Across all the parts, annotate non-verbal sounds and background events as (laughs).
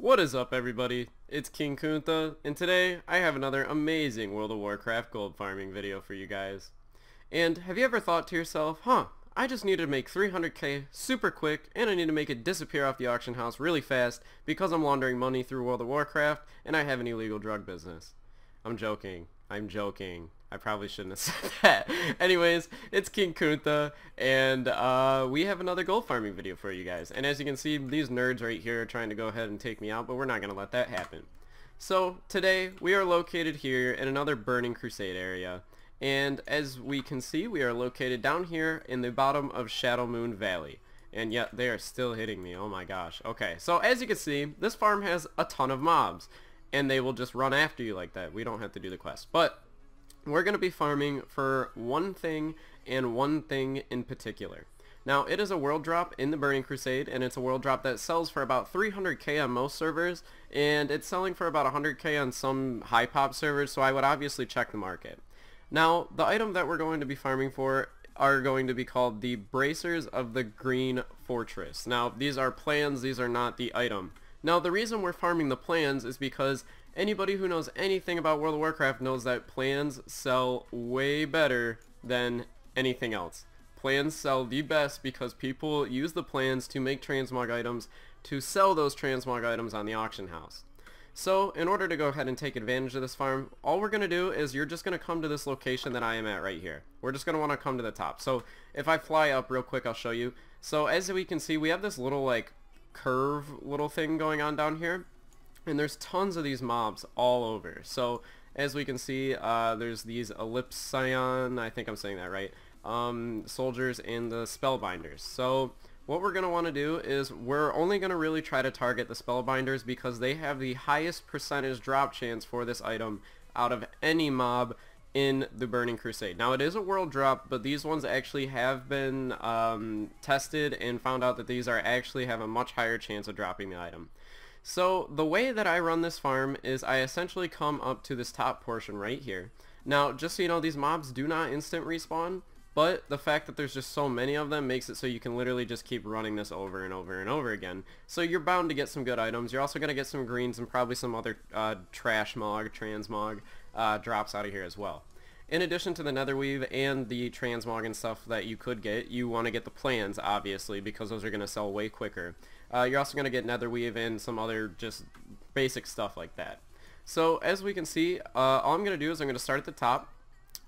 What is up everybody? It's King Kunta, and today I have another amazing World of Warcraft gold farming video for you guys. And have you ever thought to yourself, huh, I just need to make 300k super quick and I need to make it disappear off the auction house really fast because I'm laundering money through World of Warcraft and I have an illegal drug business. I'm joking. I'm joking. I probably shouldn't have (laughs) said that. Anyways, it's King Kunta, and uh, we have another gold farming video for you guys. And as you can see, these nerds right here are trying to go ahead and take me out, but we're not going to let that happen. So, today, we are located here in another Burning Crusade area. And as we can see, we are located down here in the bottom of Shadowmoon Valley. And yet, they are still hitting me. Oh my gosh. Okay, so as you can see, this farm has a ton of mobs. And they will just run after you like that. We don't have to do the quest. But we're going to be farming for one thing and one thing in particular. Now, it is a world drop in the Burning Crusade, and it's a world drop that sells for about 300k on most servers, and it's selling for about 100k on some high pop servers, so I would obviously check the market. Now, the item that we're going to be farming for are going to be called the Bracers of the Green Fortress. Now, these are plans, these are not the item. Now, the reason we're farming the plans is because Anybody who knows anything about World of Warcraft knows that plans sell way better than anything else. Plans sell the best because people use the plans to make transmog items to sell those transmog items on the auction house. So in order to go ahead and take advantage of this farm, all we're going to do is you're just going to come to this location that I am at right here. We're just going to want to come to the top. So if I fly up real quick, I'll show you. So as we can see, we have this little like curve little thing going on down here and there's tons of these mobs all over. So as we can see, uh, there's these Eclipsion, I think I'm saying that right, um, soldiers and the Spellbinders. So what we're going to want to do is we're only going to really try to target the Spellbinders because they have the highest percentage drop chance for this item out of any mob in the Burning Crusade. Now it is a world drop, but these ones actually have been um, tested and found out that these are actually have a much higher chance of dropping the item. So the way that I run this farm is I essentially come up to this top portion right here. Now, just so you know, these mobs do not instant respawn, but the fact that there's just so many of them makes it so you can literally just keep running this over and over and over again. So you're bound to get some good items. You're also going to get some greens and probably some other uh, trash mog, transmog uh, drops out of here as well. In addition to the netherweave and the transmog and stuff that you could get, you want to get the plans, obviously, because those are going to sell way quicker. Uh, you're also going to get netherweave and some other just basic stuff like that. So as we can see, uh, all I'm going to do is I'm going to start at the top.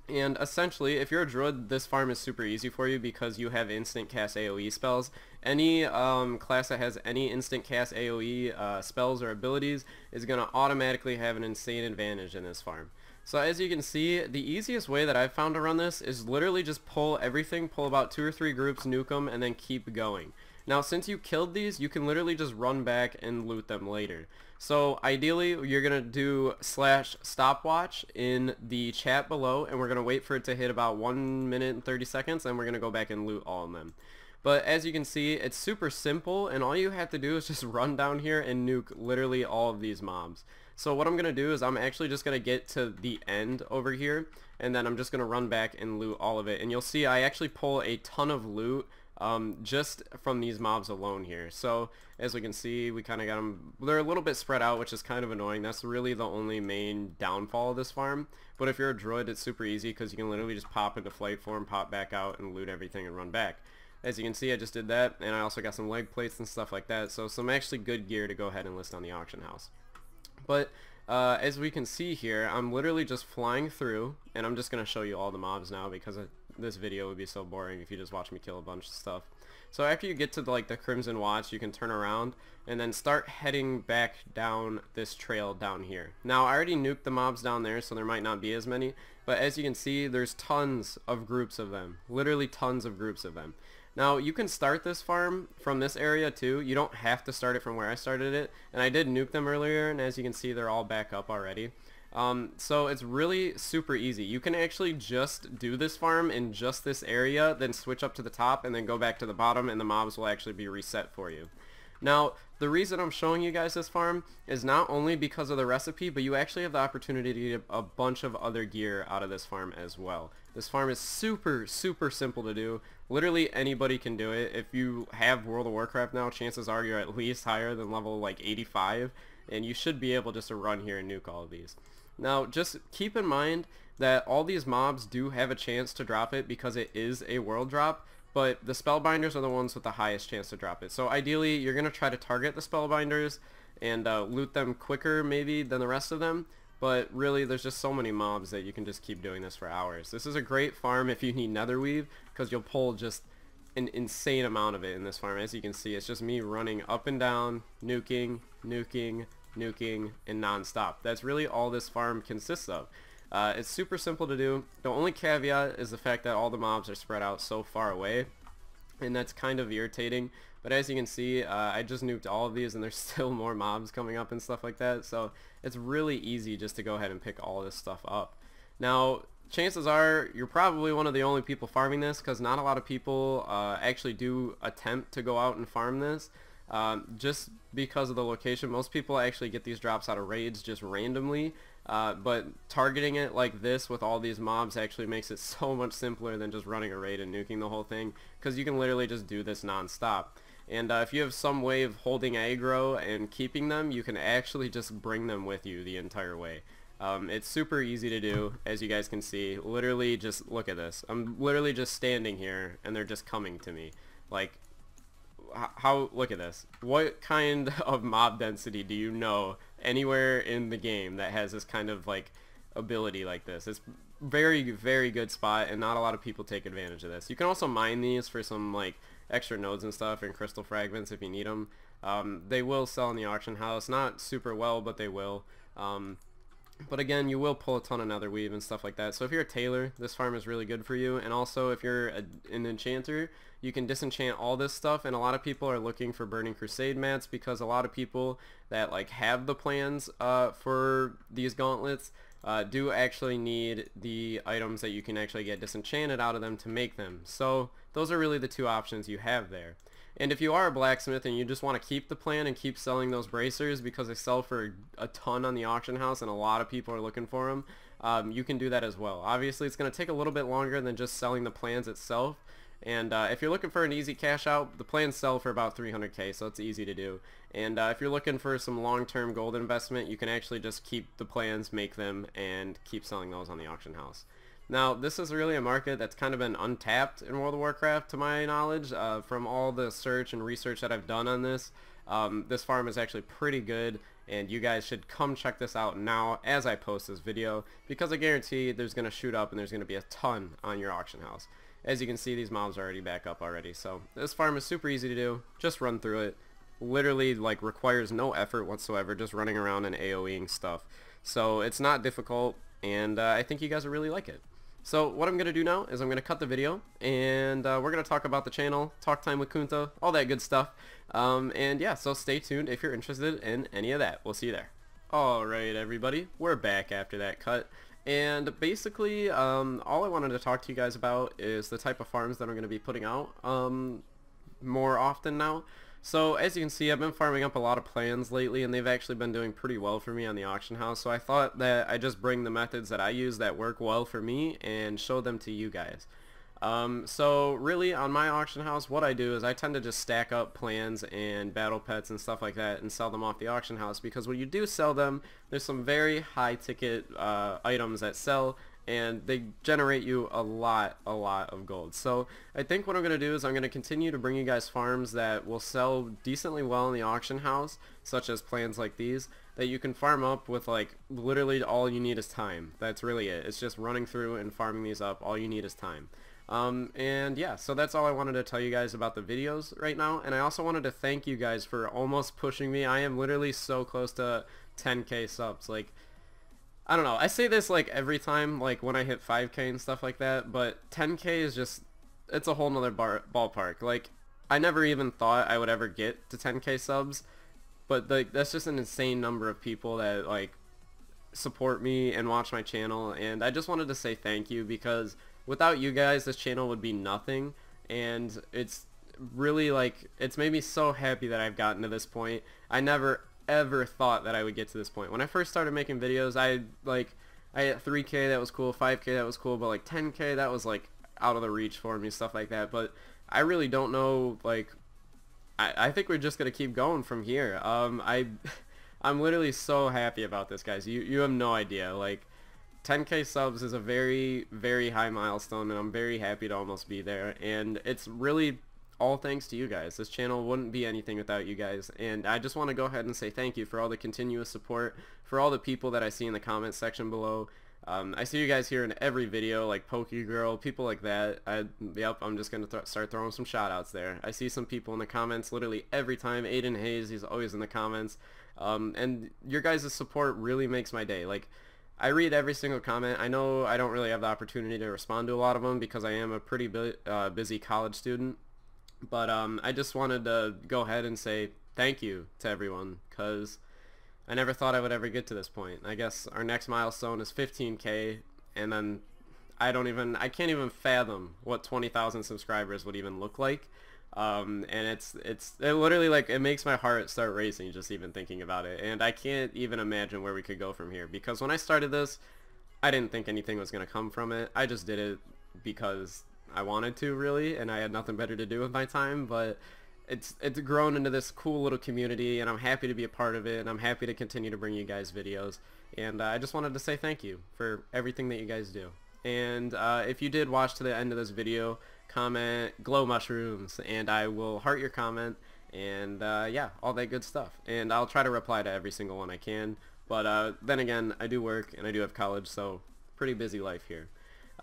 And essentially, if you're a druid, this farm is super easy for you because you have instant cast AoE spells. Any um, class that has any instant cast AoE uh, spells or abilities is going to automatically have an insane advantage in this farm. So as you can see, the easiest way that I've found to run this is literally just pull everything, pull about two or three groups, nuke them, and then keep going. Now since you killed these, you can literally just run back and loot them later. So ideally, you're going to do slash stopwatch in the chat below, and we're going to wait for it to hit about 1 minute and 30 seconds, and we're going to go back and loot all of them. But as you can see, it's super simple, and all you have to do is just (laughs) run down here and nuke literally all of these mobs. So what I'm going to do is I'm actually just going to get to the end over here, and then I'm just going to run back and loot all of it. And you'll see I actually pull a ton of loot um, just from these mobs alone here. So as we can see, we kind of got them, they're a little bit spread out, which is kind of annoying. That's really the only main downfall of this farm. But if you're a druid, it's super easy because you can literally just pop into flight form, pop back out, and loot everything and run back. As you can see, I just did that, and I also got some leg plates and stuff like that, so some actually good gear to go ahead and list on the auction house. But uh, as we can see here, I'm literally just flying through, and I'm just going to show you all the mobs now because this video would be so boring if you just watch me kill a bunch of stuff. So after you get to the, like the Crimson Watch, you can turn around and then start heading back down this trail down here. Now I already nuked the mobs down there, so there might not be as many, but as you can see, there's tons of groups of them. Literally tons of groups of them. Now you can start this farm from this area too. You don't have to start it from where I started it. And I did nuke them earlier and as you can see they're all back up already. Um, so it's really super easy. You can actually just do this farm in just this area, then switch up to the top and then go back to the bottom and the mobs will actually be reset for you. Now, the reason I'm showing you guys this farm is not only because of the recipe, but you actually have the opportunity to get a bunch of other gear out of this farm as well. This farm is super, super simple to do. Literally anybody can do it. If you have World of Warcraft now, chances are you're at least higher than level like 85, and you should be able just to run here and nuke all of these. Now, just keep in mind that all these mobs do have a chance to drop it because it is a world drop, but the spellbinders are the ones with the highest chance to drop it. So ideally, you're going to try to target the spellbinders and uh, loot them quicker maybe than the rest of them, but really there's just so many mobs that you can just keep doing this for hours. This is a great farm if you need netherweave because you'll pull just an insane amount of it in this farm. As you can see, it's just me running up and down, nuking, nuking, nuking, and non-stop. That's really all this farm consists of. Uh, it's super simple to do. The only caveat is the fact that all the mobs are spread out so far away, and that's kind of irritating. But as you can see, uh, I just nuked all of these, and there's (laughs) still more mobs coming up and stuff like that. So it's really easy just to go ahead and pick all this stuff up. Now, chances are you're probably one of the only people farming this because not a lot of people uh, actually do attempt to go out and farm this. Um, just because of the location, most people actually get these drops out of raids just randomly uh, but targeting it like this with all these mobs actually makes it (laughs) so much simpler than just running a raid and nuking the whole thing because you can literally just do this non-stop. And uh, if you have some way of holding aggro and keeping them, you can actually just bring them with you the entire way. Um, it's super easy to do, as you guys can see. Literally just look at this. I'm literally just standing here, and they're just coming to me. Like, how, look at this. What kind (laughs) of mob density do you know anywhere in the game that has this kind of like ability like this. It's very, very good spot and not a lot of people take advantage of this. You can also mine these for some like extra nodes and stuff and crystal fragments if you need them. Um, they will sell in the auction house. Not super well, but they will. Um, but again, you will pull a ton of nether weave and stuff like that. So if you're a tailor, this farm is really good for you. And also if you're a, an enchanter, you can disenchant all this stuff. And a lot of people are looking for Burning Crusade mats because a lot of people that like have the plans uh, for these gauntlets uh, do actually need the items that you can actually get disenchanted out of them to make them. So those are really the two options you have there. And if you are a blacksmith and you just want to keep the plan and keep selling those bracers because they sell for a ton on the auction house and a lot of people are looking for them, um, you can do that as well. Obviously, it's going to take a little bit longer than just selling the plans itself. And uh, if you're looking for an easy cash out, the plans sell for about 300k, so it's easy to do. And uh, if you're looking for some long-term gold investment, you can actually just keep the plans, make them, and keep selling those on the auction house. Now, this is really a market that's kind of been untapped in World of Warcraft, to my knowledge. Uh, from all the search and research that I've done on this, um, this farm is actually pretty good, and you guys should come check this out now as I post this video, because I guarantee there's going to shoot up and there's going to be a ton on your auction house. As you can see, these mobs are already back up already, so this farm is super easy to do. Just run through it. Literally, like, requires no effort whatsoever, just running around and AoEing stuff. So it's not difficult, and uh, I think you guys will really like it. So what I'm going to do now is I'm going to cut the video and uh, we're going to talk about the channel, talk time with Kunta, all that good stuff. Um, and yeah, so stay tuned if you're interested in any of that. We'll see you there. Alright everybody, we're back after that cut. And basically, um, all I wanted to talk to you guys about is the type of farms that I'm going to be putting out um, more often now. So as you can see, I've been farming up a lot of plans lately, and they've actually been doing pretty well for me on the auction house. So I thought that I just bring the methods that I use that work well for me and show them to you guys. Um, so really on my auction house, what I do is I tend to just stack up plans and battle pets and stuff like that and sell them off the auction house because when you do sell them, there's some very high ticket uh, items that sell and they generate you a lot, a lot of gold. So I think what I'm going to do is I'm going to continue to bring you guys farms that will sell decently well in the auction house, such as plans like these, that you can farm up with like literally all you need is time. That's really it. It's just running through and farming these up. All you need is time. Um, and yeah, so that's all I wanted to tell you guys about the videos right now. And I also wanted to thank you guys for almost pushing me. I am literally so close to 10k subs. Like, I don't know. I say this like every time, like when I hit 5k and stuff like that, but 10k is just, it's a whole nother bar ballpark. Like, I never even thought I would ever get to 10k subs, but like that's just an insane number of people that like support me and watch my channel, and I just wanted to say thank you because without you guys, this channel would be nothing, and it's really like it's made me so happy that I've gotten to this point. I never ever thought that I would get to this point. When I first started making videos, I like I had 3k that was cool, 5k that was cool, but like 10k that was like out of the reach for me, stuff like that. But I really don't know like I, I think we're just gonna keep going from here. Um I (laughs) I'm literally so happy about this guys. You you have no idea. Like 10k subs is a very very high milestone and I'm very happy to almost be there and it's really all thanks to you guys. This channel wouldn't be anything without you guys and I just want to go ahead and say thank you for all the continuous support, for all the people that I see in the comments section below. Um, I see you guys here in every video like Pokey Girl, people like that. I, yep, I'm just going to th start throwing some shout outs there. I see some people in the comments literally every time. Aiden Hayes, he's always in the comments. Um, and your guys' support really makes my day. Like, I read every single comment. I know I don't really have the opportunity to respond to a lot of them because I am a pretty bu uh, busy college student. But um, I just wanted to go ahead and say thank you to everyone because I never thought I would ever get to this point. I guess our next milestone is 15k and then I don't even, I can't even fathom what 20,000 subscribers would even look like. Um, and it's it's it literally like it makes my heart start racing just even thinking about it and I can't even imagine where we could go from here because when I started this I didn't think anything was gonna come from it I just did it because I wanted to really and I had nothing better to do with my time but it's it's grown into this cool little community and I'm happy to be a part of it and I'm happy to continue to bring you guys videos. And uh, I just wanted to say thank you for everything that you guys do. And uh, if you did watch to the end of this video comment glow mushrooms and I will heart your comment and uh, yeah all that good stuff. And I'll try to reply to every single one I can but uh, then again I do work and I do have college so pretty busy life here.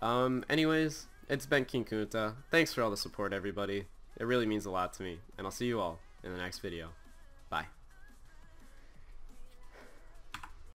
Um, anyways it's been King Kunta thanks for all the support everybody. It really means a lot to me and I'll see you all in the next video. Bye